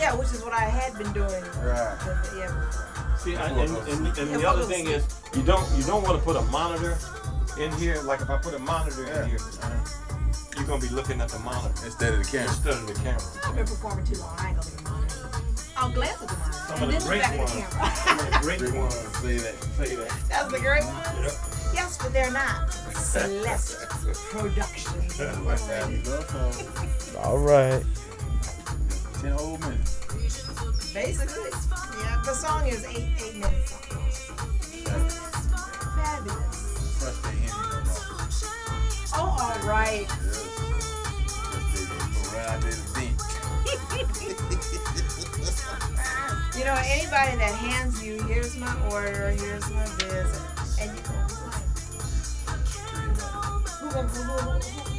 Yeah, which is what I had been doing. Right. but, yeah. See, I, and, and, and Yeah, the other thing is, you don't you don't want to put a monitor in here. Like if I put a monitor Yeah. in here, you're gonna be looking at the monitor Instead of the camera. instead of the camera. I've been performing too long. I ain't gonna be monitor. I'll glance at the monitor. Some and of then the great back ones. the camera. Some of the great Great ones one. Say that. say that. That's the great ones? Yes, but they're not. Celeste Productions. There you go. So, All right. Ten whole minutes. Basically. Yeah, the song is eight eight minutes long. Fabulous. Trust they Henry no more. Oh, all right. Yes. Trust they go right out there to think. You know, anybody that hands you, here's my order, here's my this, and you go, who who, who, who,